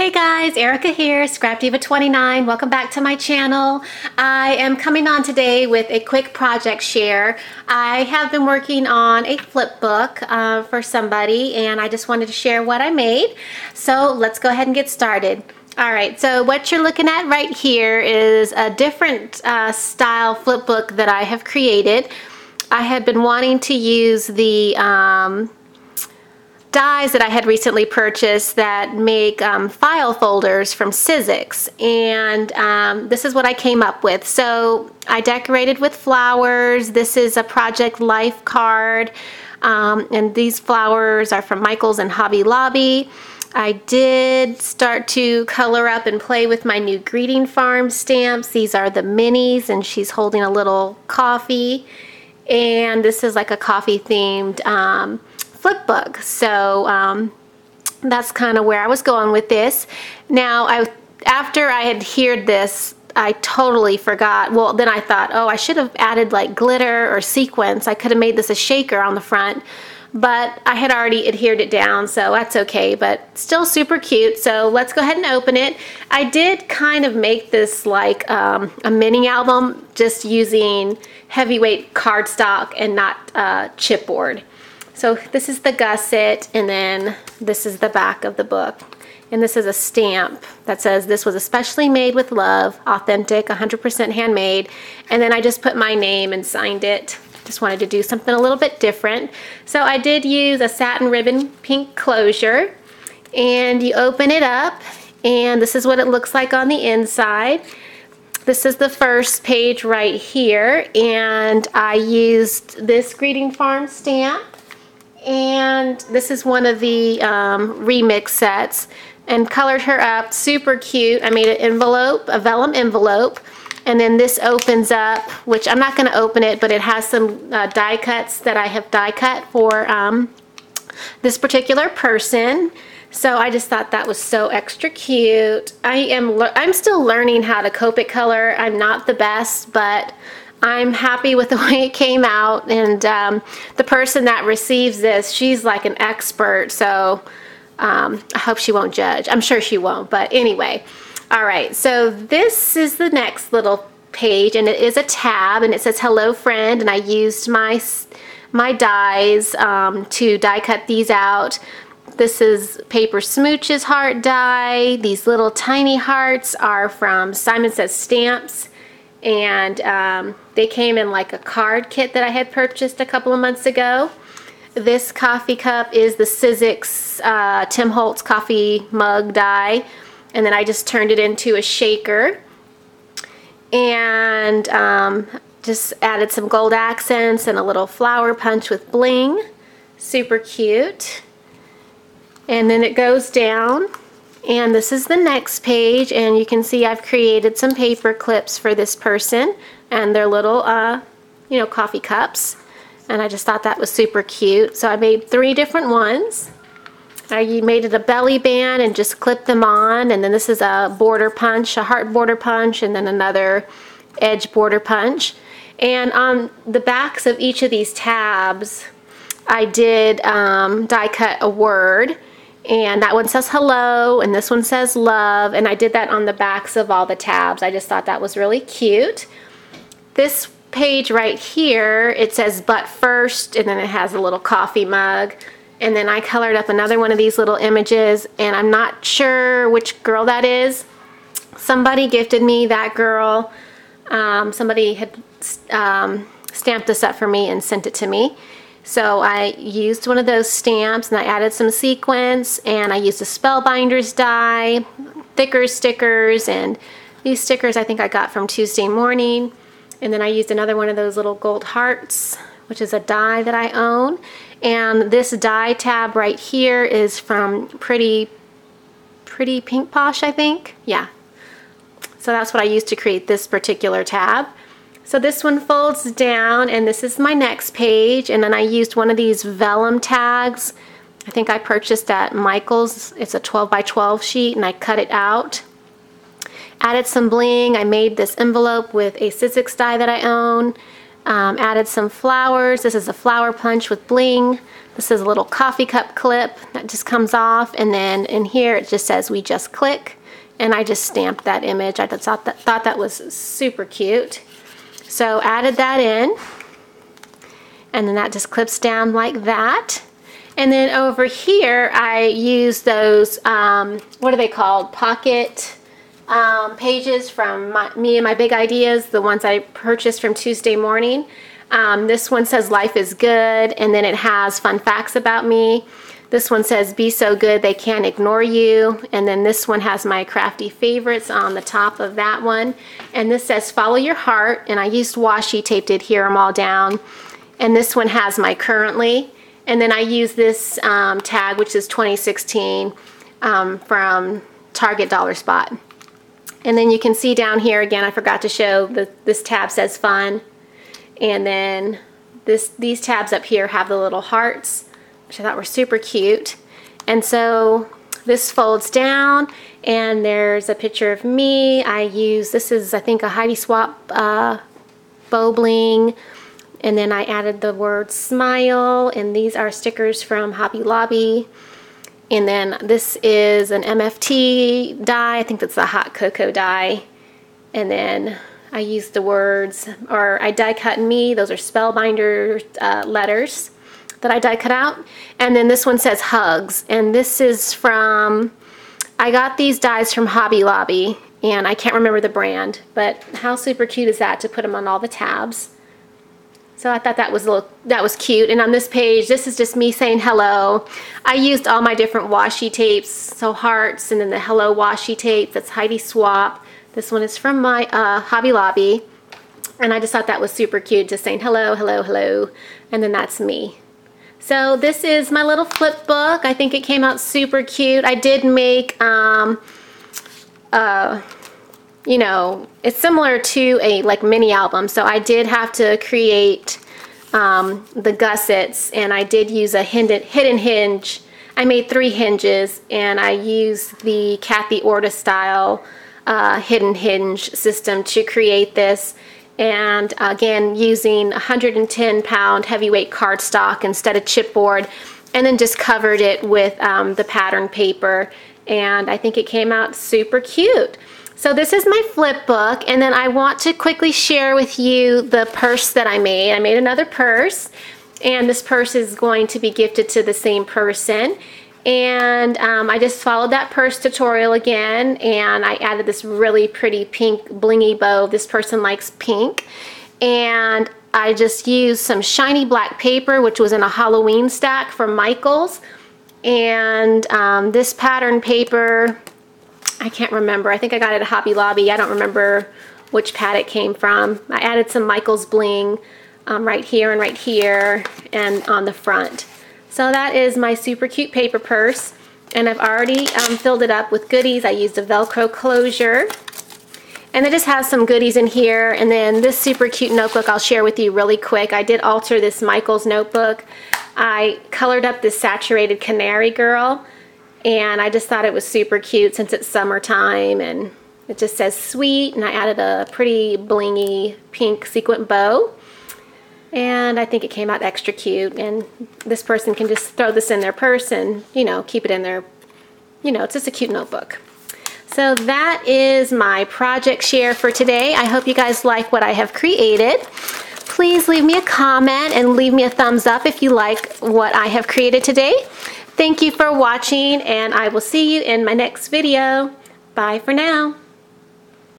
Hey guys, Erica here, Scrap Diva 29. Welcome back to my channel. I am coming on today with a quick project share. I have been working on a flip book uh, for somebody and I just wanted to share what I made. So let's go ahead and get started. All right, so what you're looking at right here is a different uh, style flip book that I have created. I had been wanting to use the um, dies that I had recently purchased that make um, file folders from Sizzix and um, this is what I came up with. So I decorated with flowers. This is a Project Life card um, and these flowers are from Michaels and Hobby Lobby. I did start to color up and play with my new Greeting Farm stamps. These are the minis and she's holding a little coffee and this is like a coffee themed um, flip book. So um, that's kind of where I was going with this. Now, I after I had heard this, I totally forgot. Well, then I thought, oh, I should have added like glitter or sequins. I could have made this a shaker on the front, but I had already adhered it down, so that's okay, but still super cute. So let's go ahead and open it. I did kind of make this like um, a mini album just using heavyweight cardstock and not uh, chipboard. So this is the gusset and then this is the back of the book. And this is a stamp that says this was especially made with love, authentic, 100% handmade. And then I just put my name and signed it. Just wanted to do something a little bit different. So I did use a satin ribbon pink closure. And you open it up and this is what it looks like on the inside. This is the first page right here and I used this Greeting Farm stamp and this is one of the um, remix sets. And colored her up super cute. I made an envelope a vellum envelope. And then this opens up which I'm not going to open it but it has some uh, die cuts that I have die cut for um, this particular person. So I just thought that was so extra cute. I am I'm still learning how to Copic color. I'm not the best but I'm happy with the way it came out and um, the person that receives this she's like an expert so um, I hope she won't judge. I'm sure she won't but anyway. All right so this is the next little page and it is a tab and it says hello friend and I used my my dies um, to die cut these out. This is Paper Smooches heart die. These little tiny hearts are from Simon Says Stamps and um, they came in like a card kit that I had purchased a couple of months ago. This coffee cup is the Sizzix uh, Tim Holtz coffee mug die. And then I just turned it into a shaker. And um, just added some gold accents and a little flower punch with bling. Super cute. And then it goes down and this is the next page and you can see I've created some paper clips for this person and their little uh, you know coffee cups. And I just thought that was super cute. So I made three different ones. I made it a belly band and just clipped them on. And then this is a border punch a heart border punch and then another edge border punch. And on the backs of each of these tabs I did um, die cut a word and that one says hello and this one says love and I did that on the backs of all the tabs. I just thought that was really cute. This page right here it says but first and then it has a little coffee mug. And then I colored up another one of these little images and I'm not sure which girl that is. Somebody gifted me that girl. Um, somebody had um, stamped this up for me and sent it to me so I used one of those stamps and I added some sequins and I used a Spellbinders die, thicker stickers, and these stickers I think I got from Tuesday morning. And then I used another one of those little gold hearts, which is a die that I own. And this die tab right here is from Pretty, Pretty Pink Posh, I think. Yeah. So that's what I used to create this particular tab. So this one folds down and this is my next page and then I used one of these vellum tags. I think I purchased at Michael's. It's a 12 by 12 sheet and I cut it out. Added some bling. I made this envelope with a Sizzix die that I own. Um, added some flowers. This is a flower punch with bling. This is a little coffee cup clip that just comes off and then in here it just says we just click and I just stamped that image. I thought that, thought that was super cute. So added that in and then that just clips down like that. And then over here I use those, um, what are they called? Pocket um, pages from my, me and my big ideas, the ones I purchased from Tuesday morning. Um, this one says life is good and then it has fun facts about me. This one says be so good they can't ignore you. And then this one has my crafty favorites on the top of that one. And this says follow your heart. And I used washi taped it here them all down. And this one has my currently. And then I use this um, tag which is 2016 um, from Target Dollar Spot. And then you can see down here again I forgot to show that this tab says fun. And then this these tabs up here have the little hearts, which I thought were super cute. And so this folds down and there's a picture of me. I use, this is I think a Heidi Swapp uh, bow bling. And then I added the word smile and these are stickers from Hobby Lobby. And then this is an MFT die. I think that's a hot cocoa die. And then I used the words, or I die cut me, those are spellbinder uh, letters that I die cut out. And then this one says hugs, and this is from, I got these dies from Hobby Lobby, and I can't remember the brand, but how super cute is that to put them on all the tabs. So I thought that was a little, that was cute. And on this page, this is just me saying hello. I used all my different washi tapes, so hearts, and then the hello washi tape, that's Heidi Swapp. This one is from my uh, Hobby Lobby. And I just thought that was super cute, just saying hello, hello, hello. And then that's me. So this is my little flip book. I think it came out super cute. I did make, um, uh, you know, it's similar to a like mini album. So I did have to create um, the gussets and I did use a hidden, hidden hinge. I made three hinges and I used the Kathy Orta style uh, hidden hinge system to create this and again using 110 pound heavyweight cardstock instead of chipboard and then just covered it with um, the pattern paper and I think it came out super cute. So this is my flip book and then I want to quickly share with you the purse that I made. I made another purse and this purse is going to be gifted to the same person and um, I just followed that purse tutorial again and I added this really pretty pink blingy bow. This person likes pink and I just used some shiny black paper which was in a Halloween stack from Michaels and um, this pattern paper I can't remember. I think I got it at Hobby Lobby. I don't remember which pad it came from. I added some Michaels bling um, right here and right here and on the front. So that is my super cute paper purse. And I've already um, filled it up with goodies. I used a Velcro closure. And it just has some goodies in here. And then this super cute notebook I'll share with you really quick. I did alter this Michaels notebook. I colored up this saturated canary girl. And I just thought it was super cute since it's summertime. And it just says sweet. And I added a pretty blingy pink sequin bow and I think it came out extra cute. And this person can just throw this in their purse and you know keep it in their you know it's just a cute notebook. So that is my project share for today. I hope you guys like what I have created. Please leave me a comment and leave me a thumbs up if you like what I have created today. Thank you for watching and I will see you in my next video. Bye for now